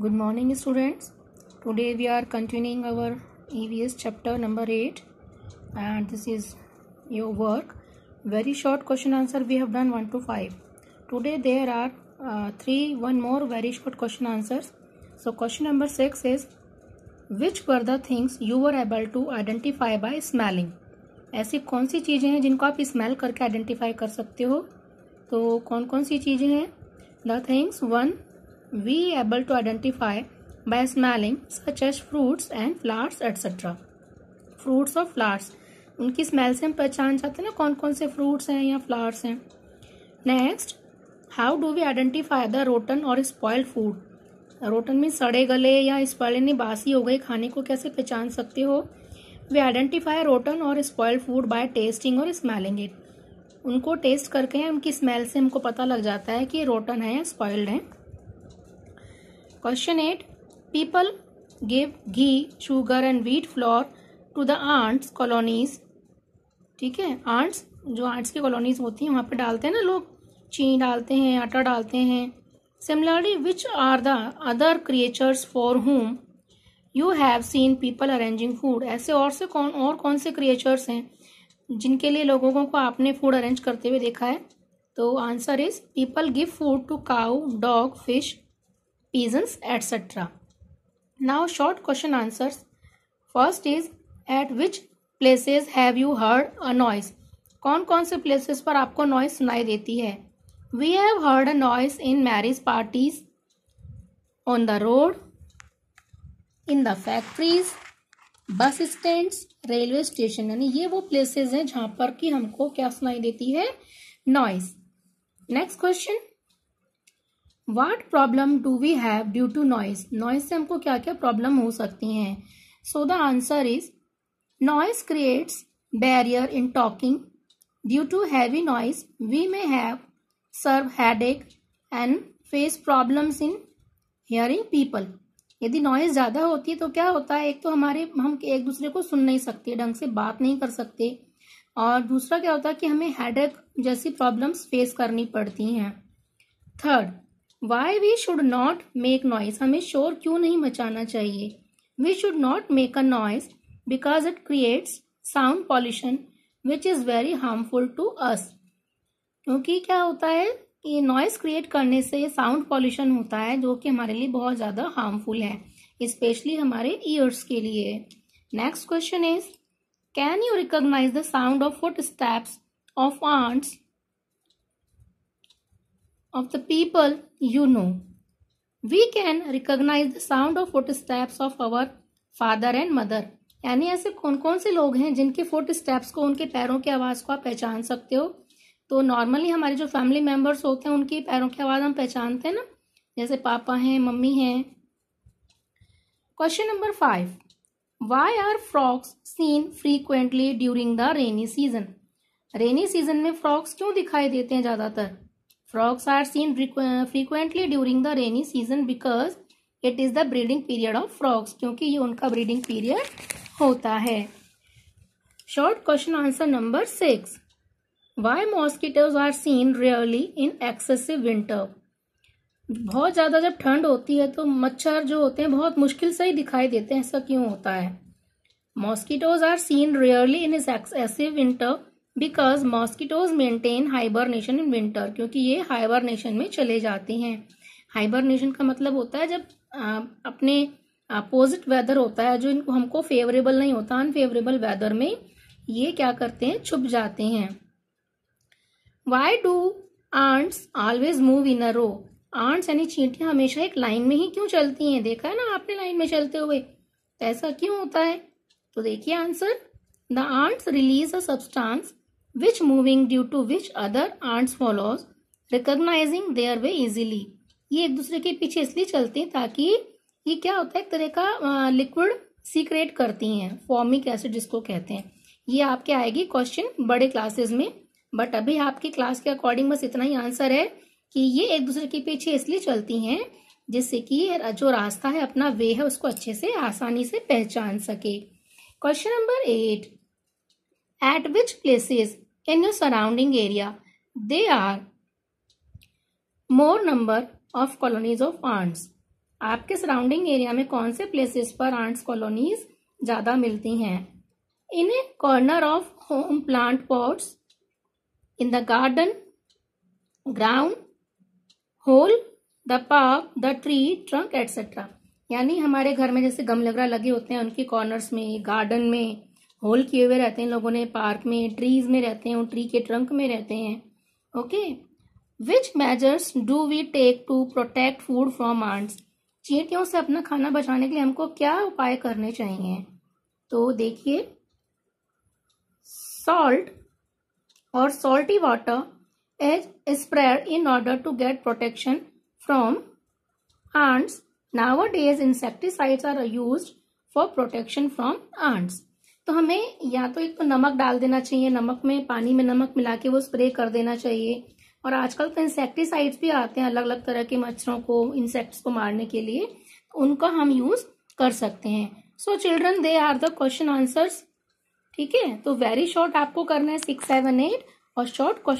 Good morning students today we are continuing our EVS chapter number eight and this is your work very short question answer we have done one two five today there are three one more very short question answers so question number six is which are the things you are able to identify by smelling ऐसी कौन सी चीज़ें हैं जिनको आप smell करके identify कर सकते हो? तो कौन कौन सी चीज़ें हैं? The things one we able to identify by smelling such as fruits and flowers etcetera fruits और फ्लावर्स उनकी स्मेल से हम पहचान जाते हैं ना कौन कौन से फ्रूट्स हैं या फ्लावर्स हैं। Next how do we identify the rotten और स्पॉइल्ड फ़ूड रोटन में सड़े गले या स्पॉइल नहीं बासी हो गई, खाने को कैसे पहचान सकते हो? वी आइडेंटिफाई रोटन और स्पॉइल्ड फ़ूड बाय टेस्टिंग और स्मेलिंग इट उनको टेस्ट करके उनकी स्मेल से हमको पता लग जाता है कि रोटन है या स्पॉइल्ड है। Question eight people give ghee sugar and wheat flour to the ants colonies ठीक है? आंट्स जो आंट्स की कॉलोनीज होती हैं, वहाँ पे डालते हैं ना लोग? चीनी डालते हैं, आटा डालते हैं। Similarly which are the other creatures for whom you have seen people arranging food ऐसे और से कौन, और कौन से क्रिएचर्स हैं जिनके लिए लोगों को आपने फ़ूड अरेंज करते हुए देखा है? तो answer is people give food to cow dog fish pigeons etcetera now short question answers first is at which places have you heard a noise कौन कौन से प्लेसेस पर आपको नॉइस सुनाई देती है? We have heard a noise in marriage parties on the road in the factories bus stand railway station यानी ये वो प्लेसेस हैं जहाँ पर कि हमको क्या सुनाई देती है? Noise next question what problem do we have due to noise noise से हमको क्या क्या प्रॉब्लम हो सकती हैं? So the answer is noise creates barrier in talking due to heavy noise we may have severe headache and face problems in hearing people यदि noise ज़्यादा होती है तो क्या होता है? एक तो हमारे, हम एक दूसरे को सुन नहीं सकते, ढंग से बात नहीं कर सकते। और दूसरा क्या होता है कि हमें हेडेक जैसी प्रॉब्लम्स फेस करनी पड़ती हैं। Third why we should not make noise हमें शोर क्यों नहीं मचाना चाहिए? We should not make a noise because it creates sound pollution which is very harmful to us क्योंकि क्या होता है? ये नॉइस क्रिएट करने से साउंड पॉल्यूशन होता है, जो कि हमारे लिए बहुत ज़्यादा हार्मफुल है स्पेशली हमारे ईयर्स के लिए। Next question is can you recognise the sound of footsteps of ants the people you know we can recognise the sound of footsteps of our father and mother यानी ऐसे कौन कौन से लोग हैं जिनके फुट स्टेप्स को, उनके पैरों की आवाज़ को आप पहचान सकते हो? तो नॉर्मली हमारे जो फैमिली मेंबर्स होते हैं, उनकी पैरों की आवाज़ हम पहचानते हैं ना? जैसे पापा हैं, मम्मी हैं। Question number five why are frogs seen frequently during the rainy season rainy season में फ्रॉक्स क्यों दिखाई देते हैं ज़्यादातर? Frogs are seen frequently during the rainy season because it is the breeding period of frogs क्योंकि ये उनका breeding period होता है। Short question answer number six why mosquitoes are seen rarely in excessive winter बहुत ज़्यादा जब ठंड होती है तो मच्छर जो होते हैं बहुत मुश्किल से ही दिखाई देते हैं, ऐसा क्यों होता है? Mosquitoes are seen rarely in excessive winter because mosquitoes maintain hibernation in winter क्योंकि ये हाइबरनेशन में चले जाते हैं। हाइबरनेशन का मतलब होता है जब आ, अपने अपोजिट वेदर होता है जो इनको हमको फेवरेबल नहीं होता अनफेवरेबल वेदर में ये क्या करते हैं? छुप जाते हैं। Why do ants always move in a row ants यानी चींटियाँ हमेशा एक लाइन में ही क्यों चलती हैं? देखा है ना आपने लाइन में चलते हुए? तो ऐसा क्यों होता है? तो देखिए answer the ants release a substance which moving due to which other ants follows recognising their way easily ये एक दूसरे के पीछे इसलिए चलते हैं ताकि ये क्या होता है, एक तरह का लिक्विड सीक्रेट करती हैं फॉर्मिक एसिड जिसको कहते हैं। ये आपके आएगी क्वेश्चन बड़े क्लासेस में बट अभी आपकी क्लास के अकॉर्डिंग बस इतना ही आंसर है कि ये एक दूसरे के पीछे इसलिए चलती हैं, जिससे कि जो रास्ता है, अपना वे है, उसको अच्छे से, आसानी से पहचान सके। Question number eight eight which places in your surrounding area they are more number of colonies of ants आपके सराउंडिंग एरिया में कौन से प्लेसेस पर आंट्स कॉलोनीज ज़्यादा मिलती हैं? In a corner of home plant pots in the garden ground hole the park the tree trunk etcetera यानी हमारे घर में जैसे गमले वगैरह लगे होते हैं, उनके कॉर्नर्स में गार्डन में होल किए हुए रहते हैं लोगों ने पार्क में ट्रीज में रहते हैं ट्री के ट्रंक में रहते हैं okay which measures do we take to protect food from ants चींटियों से अपना खाना बचाने के लिए हमको क्या उपाय करने चाहिए? तो देखिए सॉल्ट और salty water is spread in order to get protection from ants Nowadays, insecticides are used for protection from ants. तो हमें या तो एक तो नमक डाल देना चाहिए, नमक में, पानी में नमक मिला के वो स्प्रे कर देना चाहिए। और आजकल तो इंसेक्टिसाइड्स भी आते हैं अलग अलग तरह के मच्छरों को इंसेक्ट्स को मारने के लिए। उनका हम यूज़ कर सकते हैं। So children they are the question answers ठीक है? तो वेरी शॉर्ट आपको करना है सिक्स सेवन एट और शॉर्ट क्वेश्चन